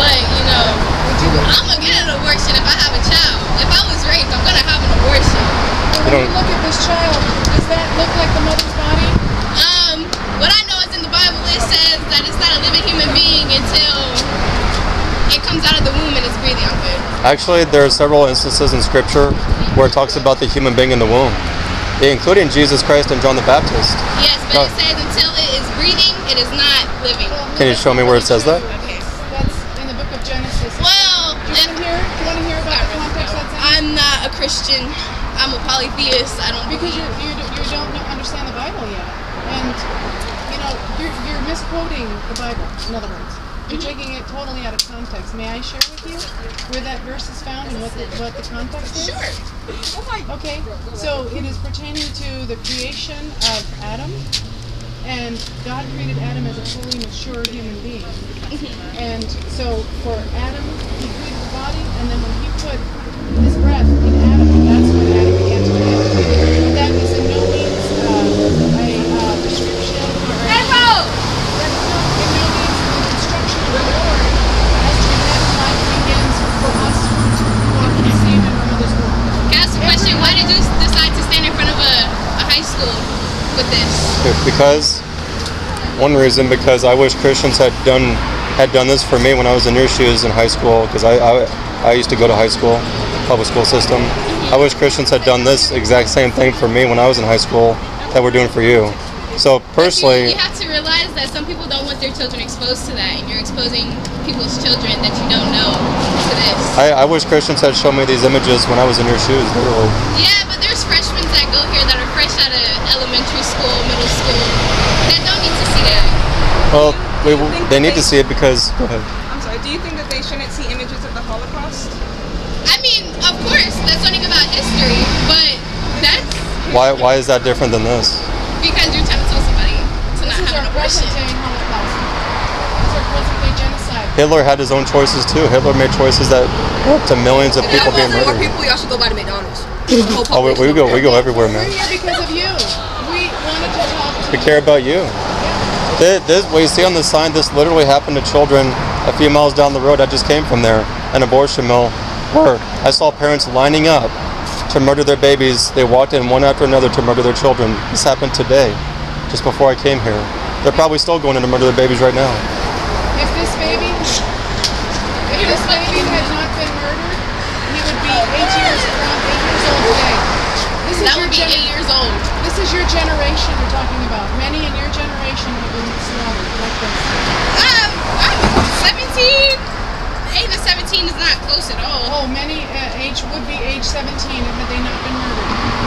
But you know, I'm gonna get an abortion if I have a child. If I was raped, I'm gonna have an abortion. when you look at this child, does that look like the mother's body? Um, what I know is in the Bible it says that it's not a living human being until it comes out of the womb and it's breathing off it. Actually, there are several instances in Scripture where it talks about the human being in the womb, including Jesus Christ and John the Baptist. Yes, but No. it says until it is breathing, it is not living. Can you show me where it says that? true. Okay. That's in the book of Genesis. Well, Do you want to hear? Do you want to hear about the context that's in? I'm not a Christian. I'm a polytheist. I don't Because you you you don't understand the Bible yet, and you know you're you're misquoting the Bible. In other words, you're mm-hmm. taking it totally out of context. May I share with you where that verse is found and what the what the context is? Sure. Oh okay, so it is pertaining to the creation of Adam, and God created Adam as a fully mature human being. Mm-hmm. And so for Adam, he created the body, and then when he put his breath in Adam, that's when Adam began to live. But that is in no means uh, a uh, prescription or a, Hey, bro! that's not in no means the instruction of the Lord as to when life begins for us to walk conceived in our mother's womb. Can I ask a question? Why did you decide to stand in front of a, a high school with this? Because one reason, because I wish Christians had done had done this for me when I was in your shoes in high school. Because I, I I used to go to high school, public school system. Mm-hmm. I wish Christians had done this exact same thing for me when I was in high school that we're doing for you. So personally, you have to realize that some people don't want their children exposed to that, and you're exposing people's children that you don't know to this. I, I wish Christians had shown me these images when I was in your shoes, literally. Yeah, but there's that go here that are fresh out of elementary school, middle school, that don't need to see that. Well, we, Do you they need to see it because. Go ahead. I'm sorry. Do you think that they shouldn't see images of the Holocaust? I mean, of course, that's learning about history, but that's Why why is that different than this? because you're trying to tell somebody to not This is have an abortion. present day Holocaust. This is our present day genocide. Hitler had his own choices too. Hitler made choices that led to millions of people being murdered. more murdered. people, y'all should go by the McDonald's. Oh, we, we go we go everywhere, man. We're here because of you. We wanted to talk to We care about you. This, this what you see on the sign. This literally happened to children a few miles down the road. I just came from there, an abortion mill, where I saw parents lining up to murder their babies. They walked in one after another to murder their children. This happened today, just before I came here. They're probably still going in to murder their babies right now. was not close at all. Oh, many uh, age would be age 17 had they not been murdered.